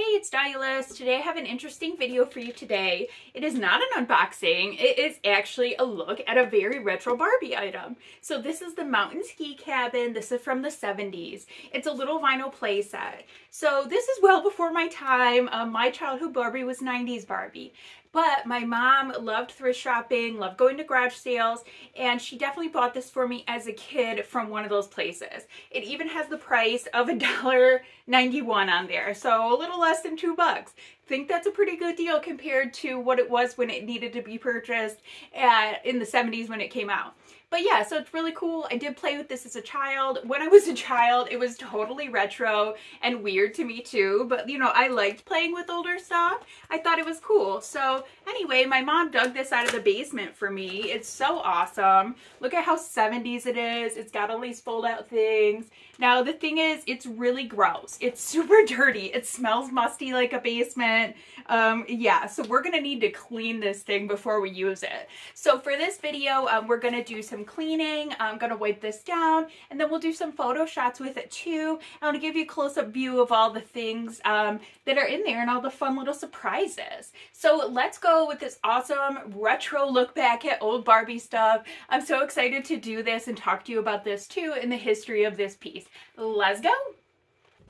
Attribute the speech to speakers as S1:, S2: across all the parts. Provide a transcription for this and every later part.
S1: Hey, it's Dollulus. Today I have an interesting video for you today. It is not an unboxing. It is actually a look at a very retro Barbie item. So this is the Mountain Ski Cabin. This is from the 70s. It's a little vinyl playset. So this is well before my time. Um, my childhood Barbie was 90s Barbie. But my mom loved thrift shopping, loved going to garage sales, and she definitely bought this for me as a kid from one of those places. It even has the price of a dollar 91 on there, so a little less than two bucks. Think that's a pretty good deal compared to what it was when it needed to be purchased at, in the 70s when it came out. But yeah, so it's really cool. I did play with this as a child. When I was a child, it was totally retro and weird to me too. But you know, I liked playing with older stuff. I thought it was cool. So anyway, my mom dug this out of the basement for me. It's so awesome. Look at how 70s it is. It's got all these fold out things. Now the thing is, it's really gross. It's super dirty. It smells musty like a basement. Um, yeah, so we're gonna need to clean this thing before we use it. So for this video, um, we're gonna do some cleaning. I'm gonna wipe this down and then we'll do some photo shots with it too. I wanna give you a close-up view of all the things um, that are in there and all the fun little surprises. So let's go with this awesome retro look back at old Barbie stuff. I'm so excited to do this and talk to you about this too and the history of this piece. Let's go!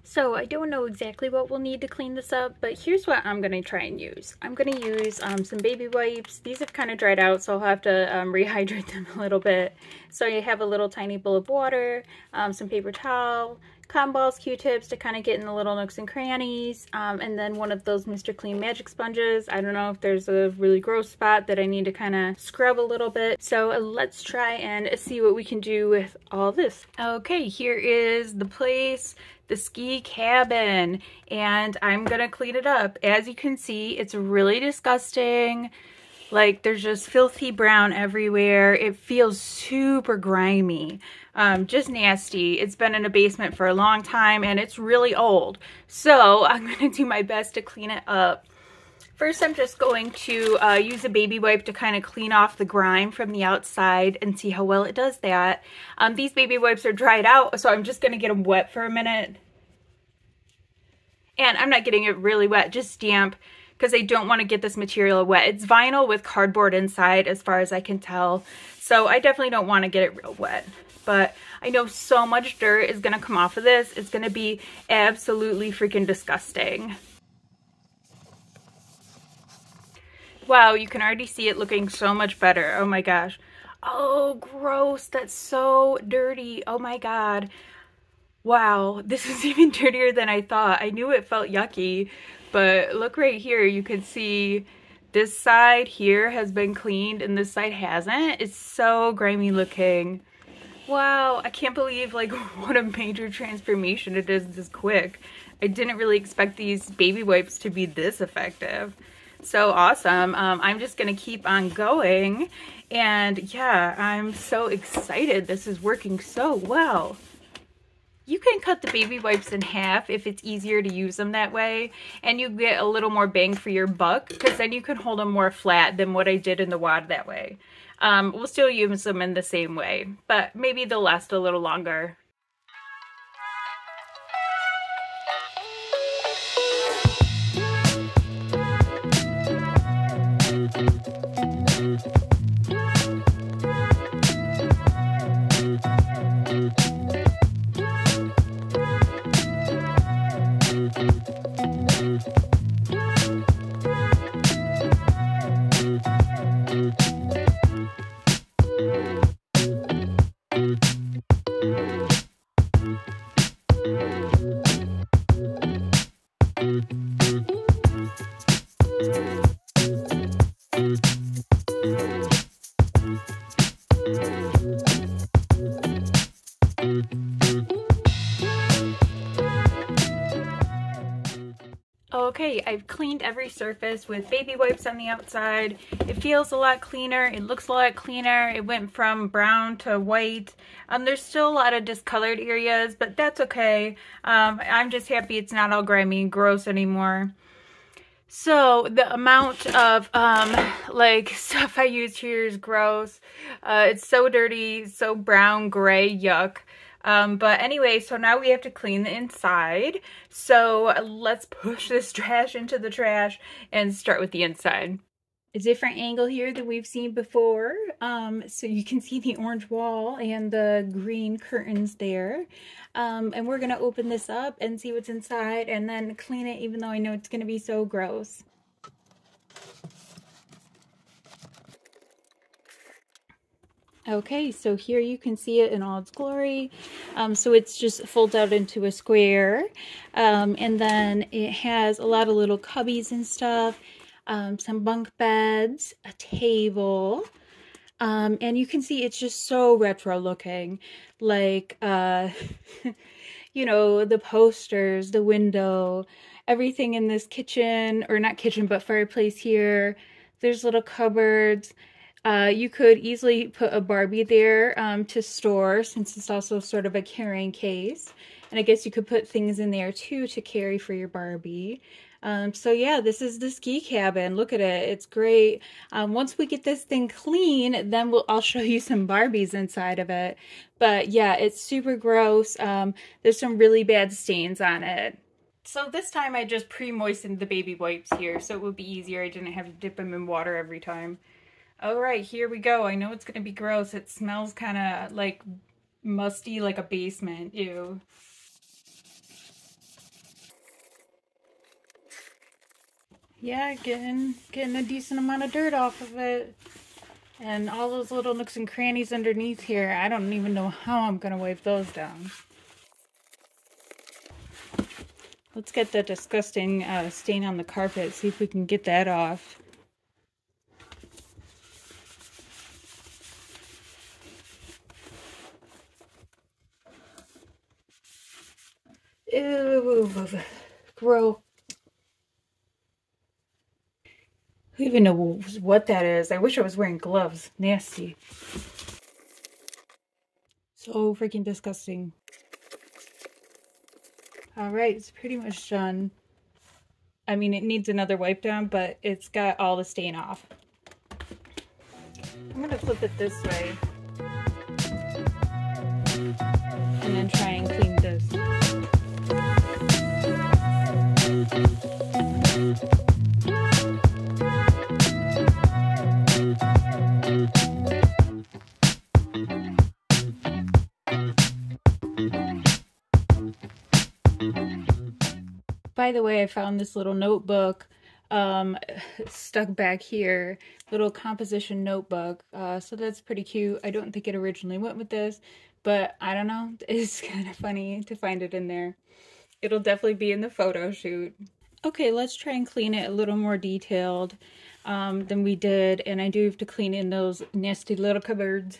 S1: So I don't know exactly what we'll need to clean this up, but here's what I'm going to try and use. I'm going to use um, some baby wipes. These have kind of dried out, so I'll have to um, rehydrate them a little bit. So I have a little tiny bowl of water, um, some paper towel, cotton balls, q-tips to kind of get in the little nooks and crannies, um, and then one of those Mr. Clean Magic Sponges. I don't know if there's a really gross spot that I need to kind of scrub a little bit. So uh, let's try and see what we can do with all this. Okay, here is the place the ski cabin and I'm gonna clean it up. As you can see, it's really disgusting. Like there's just filthy brown everywhere. It feels super grimy, um, just nasty. It's been in a basement for a long time and it's really old. So I'm gonna do my best to clean it up. First, I'm just going to uh, use a baby wipe to kind of clean off the grime from the outside and see how well it does that. Um, these baby wipes are dried out, so I'm just going to get them wet for a minute. And I'm not getting it really wet, just damp, because I don't want to get this material wet. It's vinyl with cardboard inside, as far as I can tell. So I definitely don't want to get it real wet. But I know so much dirt is going to come off of this. It's going to be absolutely freaking disgusting. Wow, you can already see it looking so much better. Oh my gosh. Oh, gross. That's so dirty. Oh my God. Wow, this is even dirtier than I thought. I knew it felt yucky, but look right here. You can see this side here has been cleaned and this side hasn't. It's so grimy looking. Wow, I can't believe like what a major transformation it is this quick. I didn't really expect these baby wipes to be this effective so awesome. Um, I'm just to keep on going. And yeah, I'm so excited. This is working so well. You can cut the baby wipes in half if it's easier to use them that way. And you get a little more bang for your buck because then you can hold them more flat than what I did in the wad that way. Um, we'll still use them in the same way, but maybe they'll last a little longer. Okay, I've cleaned every surface with baby wipes on the outside. It feels a lot cleaner. It looks a lot cleaner. It went from brown to white. Um, there's still a lot of discolored areas, but that's okay. Um, I'm just happy it's not all grimy and gross anymore. So the amount of um, like stuff I use here is gross. Uh, it's so dirty, so brown, gray, yuck. Um, but anyway, so now we have to clean the inside. So let's push this trash into the trash and start with the inside. A different angle here than we've seen before. Um, so you can see the orange wall and the green curtains there. Um, and we're going to open this up and see what's inside and then clean it even though I know it's going to be so gross. Okay, so here you can see it in all its glory. Um, so it's just folds out into a square. Um, and then it has a lot of little cubbies and stuff, um, some bunk beds, a table. Um, and you can see it's just so retro looking. Like, uh, you know, the posters, the window, everything in this kitchen, or not kitchen, but fireplace here. There's little cupboards. Uh, you could easily put a Barbie there um, to store since it's also sort of a carrying case. And I guess you could put things in there too to carry for your Barbie. Um, so yeah, this is the ski cabin. Look at it. It's great. Um, once we get this thing clean, then we'll, I'll show you some Barbies inside of it. But yeah, it's super gross. Um, there's some really bad stains on it. So this time I just pre-moistened the baby wipes here so it would be easier. I didn't have to dip them in water every time. All right, here we go. I know it's going to be gross. It smells kind of like musty, like a basement. Ew. Yeah, getting, getting a decent amount of dirt off of it. And all those little nooks and crannies underneath here, I don't even know how I'm going to wipe those down. Let's get that disgusting uh, stain on the carpet, see if we can get that off. Ew, gross. I don't even know what that is. I wish I was wearing gloves. Nasty. So freaking disgusting. Alright, it's pretty much done. I mean, it needs another wipe down, but it's got all the stain off. I'm to flip it this way. And then try and clean this. By the way, I found this little notebook um, stuck back here, little composition notebook. Uh, so that's pretty cute. I don't think it originally went with this, but I don't know. It's kind of funny to find it in there. It'll definitely be in the photo shoot. Okay, let's try and clean it a little more detailed um, than we did. And I do have to clean in those nasty little cupboards.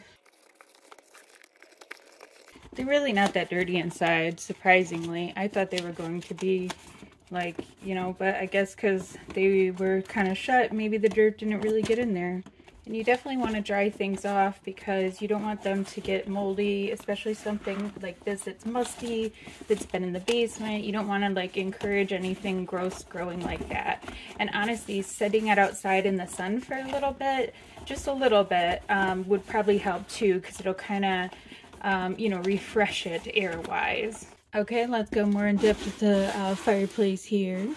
S1: They're really not that dirty inside, surprisingly. I thought they were going to be like, you know, but I guess because they were kind of shut, maybe the dirt didn't really get in there. And you definitely want to dry things off because you don't want them to get moldy, especially something like this that's musty, that's been in the basement. You don't want to like encourage anything gross growing like that. And honestly, setting it outside in the sun for a little bit, just a little bit, um, would probably help too because it'll kind of, um, you know, refresh it air-wise. Okay, let's go more in depth with the uh, fireplace here.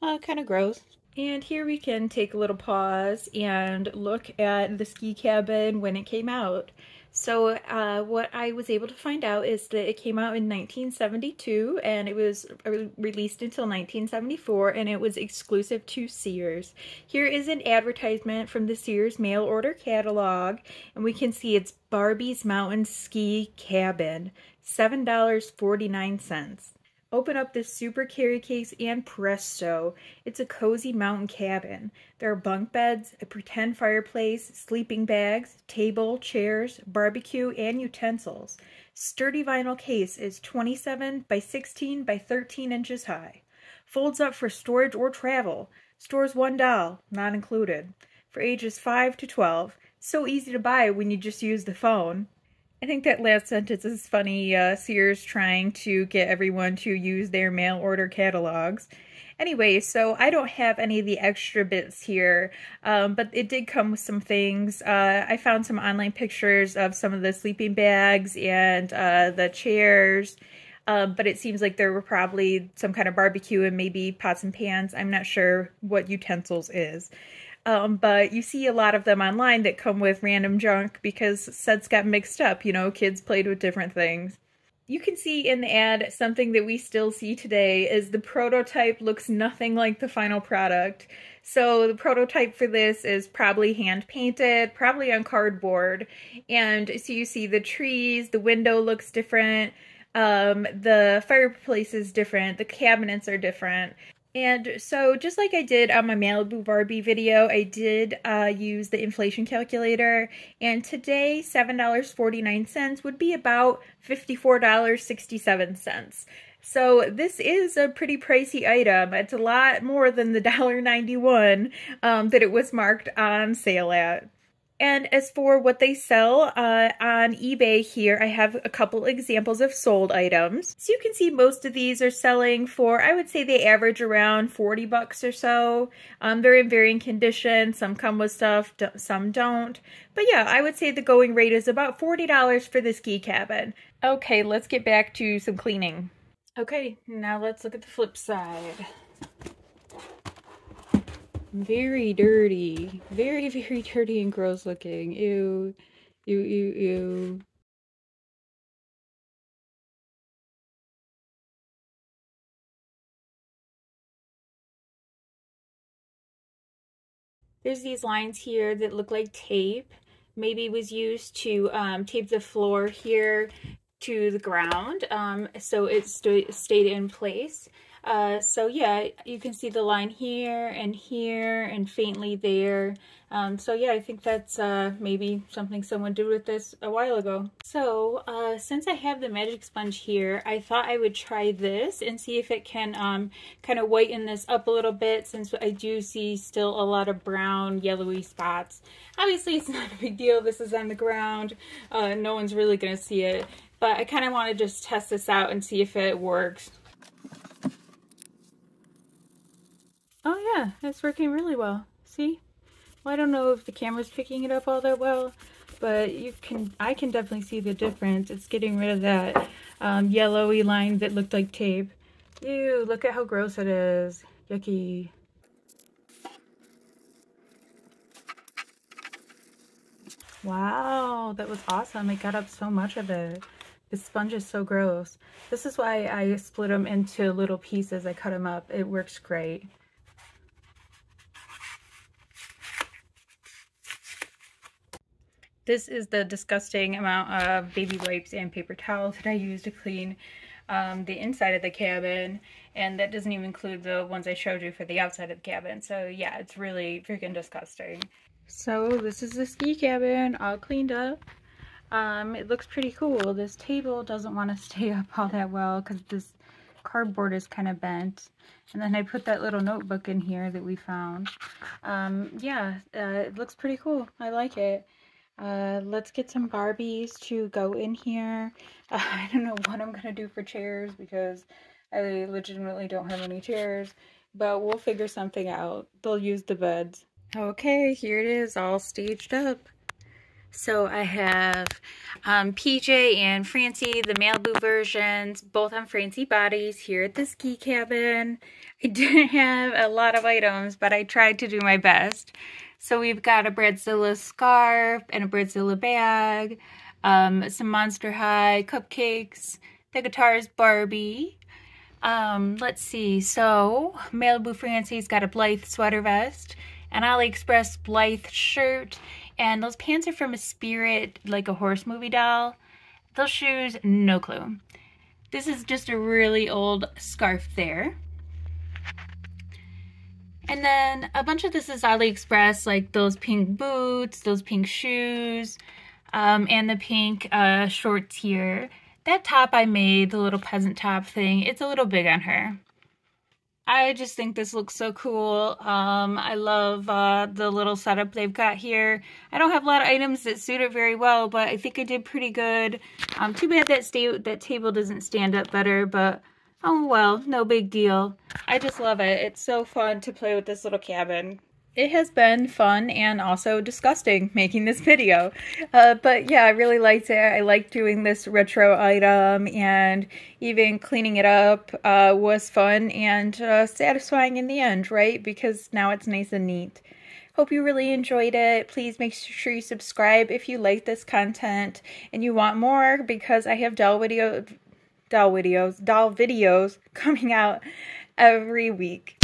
S1: Uh, kind of gross. And here we can take a little pause and look at the ski cabin when it came out. So uh, what I was able to find out is that it came out in 1972 and it was re released until 1974 and it was exclusive to Sears. Here is an advertisement from the Sears mail order catalog and we can see it's Barbie's Mountain Ski Cabin, $7.49. Open up this super carry case and presto, it's a cozy mountain cabin. There are bunk beds, a pretend fireplace, sleeping bags, table, chairs, barbecue, and utensils. Sturdy vinyl case is 27 by 16 by 13 inches high. Folds up for storage or travel. Stores one doll, not included. For ages 5 to 12. So easy to buy when you just use the phone. I think that last sentence is funny. Uh, Sears trying to get everyone to use their mail order catalogs. Anyway, so I don't have any of the extra bits here, um, but it did come with some things. Uh, I found some online pictures of some of the sleeping bags and uh, the chairs, um, but it seems like there were probably some kind of barbecue and maybe pots and pans. I'm not sure what utensils is. Um, but you see a lot of them online that come with random junk because sets got mixed up. You know, kids played with different things. You can see in the ad something that we still see today is the prototype looks nothing like the final product. So the prototype for this is probably hand painted, probably on cardboard. And so you see the trees, the window looks different, um, the fireplace is different, the cabinets are different. And so just like I did on my Malibu Barbie video, I did uh, use the inflation calculator. And today, $7.49 would be about $54.67. So this is a pretty pricey item. It's a lot more than the $1.91 um, that it was marked on sale at. And as for what they sell uh, on eBay here, I have a couple examples of sold items. So you can see most of these are selling for, I would say they average around 40 bucks or so. Um, they're in varying condition. Some come with stuff, some don't. But yeah, I would say the going rate is about $40 for the ski cabin. Okay, let's get back to some cleaning. Okay, now let's look at the flip side. Very dirty. Very, very dirty and gross looking. Ew. Ew, ew, ew. There's these lines here that look like tape. Maybe was used to um, tape the floor here to the ground um, so it st stayed in place. Uh, so yeah, you can see the line here and here and faintly there. Um, so yeah, I think that's uh, maybe something someone did with this a while ago. So uh, since I have the magic sponge here, I thought I would try this and see if it can um, kind of whiten this up a little bit since I do see still a lot of brown yellowy spots. Obviously it's not a big deal, this is on the ground, uh, no one's really going to see it, but I kind of want to just test this out and see if it works. Oh yeah, it's working really well. See? Well, I don't know if the camera's picking it up all that well, but you can, I can definitely see the difference. It's getting rid of that um, yellowy line that looked like tape. Ew, look at how gross it is. Yucky. Wow, that was awesome. I got up so much of it. The sponge is so gross. This is why I split them into little pieces. I cut them up. It works great. This is the disgusting amount of baby wipes and paper towels that I use to clean um, the inside of the cabin. And that doesn't even include the ones I showed you for the outside of the cabin. So yeah, it's really freaking disgusting. So this is the ski cabin all cleaned up. Um, it looks pretty cool. This table doesn't want to stay up all that well because this cardboard is kind of bent. And then I put that little notebook in here that we found. Um, yeah, uh, it looks pretty cool. I like it. Uh, let's get some Barbies to go in here. Uh, I don't know what I'm going to do for chairs because I legitimately don't have any chairs. But we'll figure something out. They'll use the beds. Okay, here it is all staged up. So I have um, PJ and Francie, the Malibu versions, both on Francie bodies here at the ski cabin. I didn't have a lot of items, but I tried to do my best. So we've got a Bratzillaz scarf and a Bratzillaz bag, um, some Monster High cupcakes, the guitar's Barbie. Um, let's see, so Malibu Francie's got a Blythe sweater vest, an AliExpress Blythe shirt, and those pants are from a Spirit, like a horse movie doll. Those shoes, no clue. This is just a really old scarf there. And then a bunch of this is AliExpress, like those pink boots, those pink shoes, um, and the pink uh, shorts here. That top I made, the little peasant top thing, it's a little big on her. I just think this looks so cool. Um, I love uh, the little setup they've got here. I don't have a lot of items that suit it very well, but I think I did pretty good. Um, too bad that, that table doesn't stand up better, but Oh well, no big deal. I just love it. It's so fun to play with this little cabin. It has been fun and also disgusting making this video. Uh, but yeah, I really liked it. I liked doing this retro item and even cleaning it up uh, was fun and uh, satisfying in the end, right? Because now it's nice and neat. Hope you really enjoyed it. Please make sure you subscribe if you like this content and you want more because I have doll video doll videos, doll videos coming out every week.